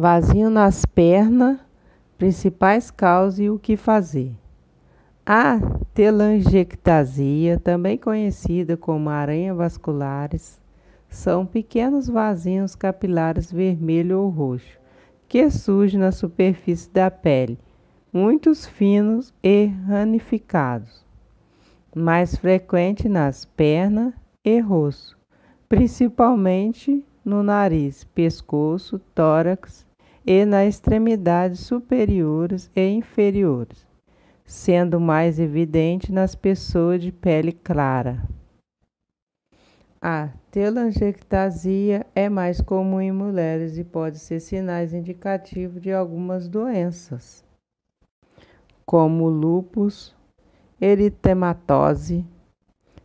Vasinho nas pernas, principais causas e o que fazer. A telangiectasia, também conhecida como aranha vasculares, são pequenos vasinhos capilares vermelho ou roxo que surgem na superfície da pele, muitos finos e ramificados, mais frequente nas pernas e rosto, principalmente no nariz, pescoço, tórax e nas extremidades superiores e inferiores, sendo mais evidente nas pessoas de pele clara. A telangiectasia é mais comum em mulheres e pode ser sinais indicativos de algumas doenças, como lúpus, eritematose,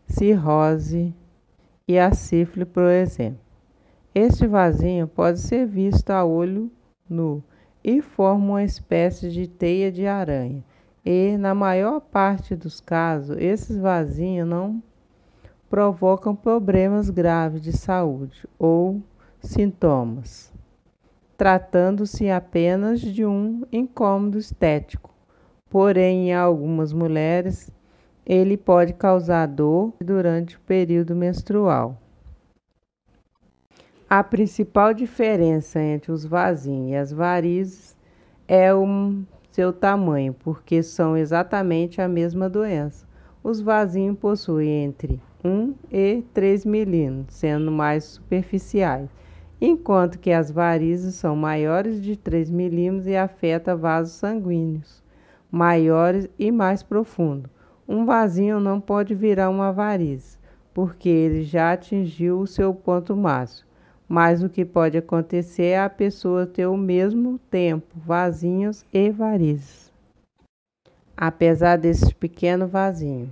cirrose e a sífilis, por exemplo. Este vasinho pode ser visto a olho nu e forma uma espécie de teia de aranha. E, na maior parte dos casos, esses vasinhos não provocam problemas graves de saúde ou sintomas, tratando-se apenas de um incômodo estético. Porém, em algumas mulheres, ele pode causar dor durante o período menstrual. A principal diferença entre os vasinhos e as varizes é o seu tamanho, porque são exatamente a mesma doença. Os vasinhos possuem entre 1 e 3 milímetros, sendo mais superficiais, enquanto que as varizes são maiores de 3 milímetros e afetam vasos sanguíneos maiores e mais profundos. Um vasinho não pode virar uma varize, porque ele já atingiu o seu ponto máximo mas o que pode acontecer é a pessoa ter o mesmo tempo vasinhos e varizes. Apesar desses pequenos vasinhos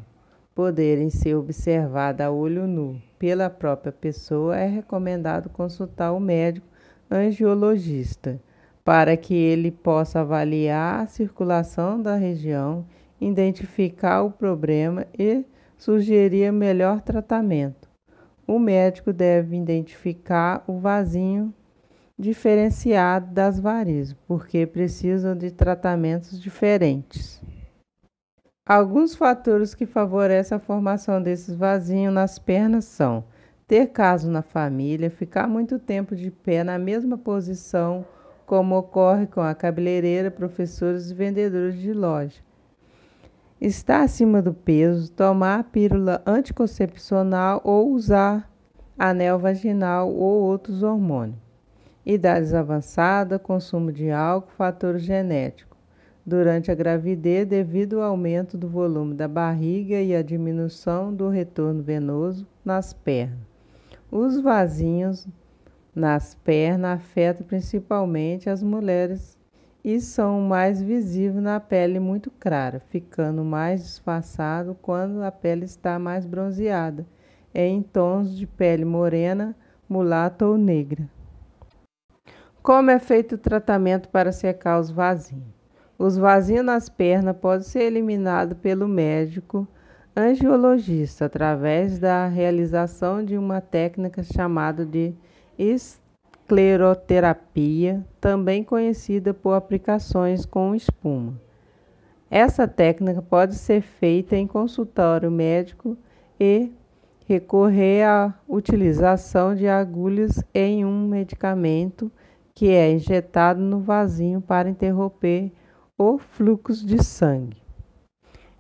poderem ser observados a olho nu pela própria pessoa, é recomendado consultar o médico angiologista para que ele possa avaliar a circulação da região, identificar o problema e sugerir melhor tratamento o médico deve identificar o vasinho diferenciado das varizes, porque precisam de tratamentos diferentes. Alguns fatores que favorecem a formação desses vasinhos nas pernas são ter caso na família, ficar muito tempo de pé na mesma posição, como ocorre com a cabeleireira, professores e vendedores de loja está acima do peso, tomar a pílula anticoncepcional ou usar anel vaginal ou outros hormônios. Idades avançadas, consumo de álcool, fator genético. Durante a gravidez, devido ao aumento do volume da barriga e a diminuição do retorno venoso nas pernas. Os vasinhos nas pernas afetam principalmente as mulheres e são mais visíveis na pele muito clara, ficando mais disfarçado quando a pele está mais bronzeada, em tons de pele morena, mulata ou negra. Como é feito o tratamento para secar os vasinhos? Os vasinhos nas pernas podem ser eliminados pelo médico angiologista através da realização de uma técnica chamada de escleroterapia, também conhecida por aplicações com espuma. Essa técnica pode ser feita em consultório médico e recorrer à utilização de agulhas em um medicamento que é injetado no vasinho para interromper o fluxo de sangue.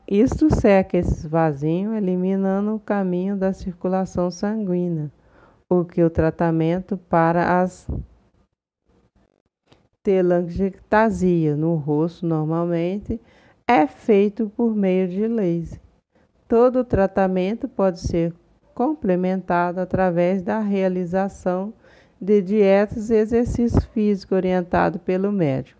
Isto seca esses vasinhos, eliminando o caminho da circulação sanguínea porque o tratamento para as telangiectasia no rosto normalmente é feito por meio de laser. Todo o tratamento pode ser complementado através da realização de dietas e exercício físico orientado pelo médico,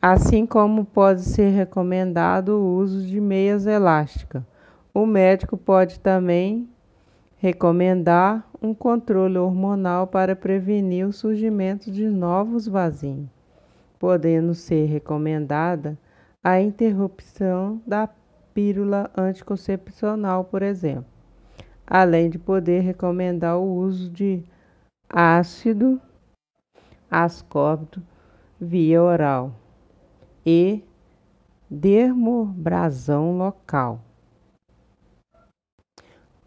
assim como pode ser recomendado o uso de meias elásticas. O médico pode também recomendar um controle hormonal para prevenir o surgimento de novos vasinhos, podendo ser recomendada a interrupção da pílula anticoncepcional, por exemplo, além de poder recomendar o uso de ácido ascórbico via oral e dermobrasão local.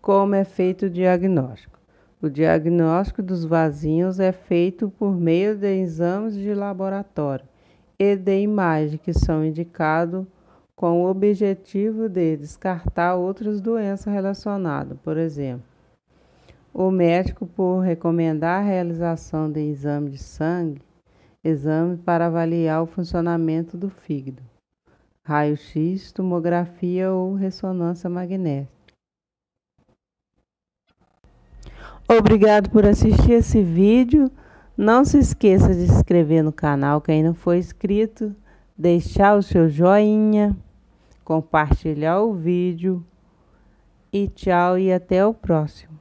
Como é feito o diagnóstico? O diagnóstico dos vasinhos é feito por meio de exames de laboratório e de imagem que são indicados com o objetivo de descartar outras doenças relacionadas, por exemplo, o médico por recomendar a realização de exame de sangue, exame para avaliar o funcionamento do fígado, raio-x, tomografia ou ressonância magnética. Obrigado por assistir esse vídeo. Não se esqueça de se inscrever no canal quem não for inscrito, deixar o seu joinha, compartilhar o vídeo e tchau e até o próximo.